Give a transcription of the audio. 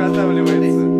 заготавливается.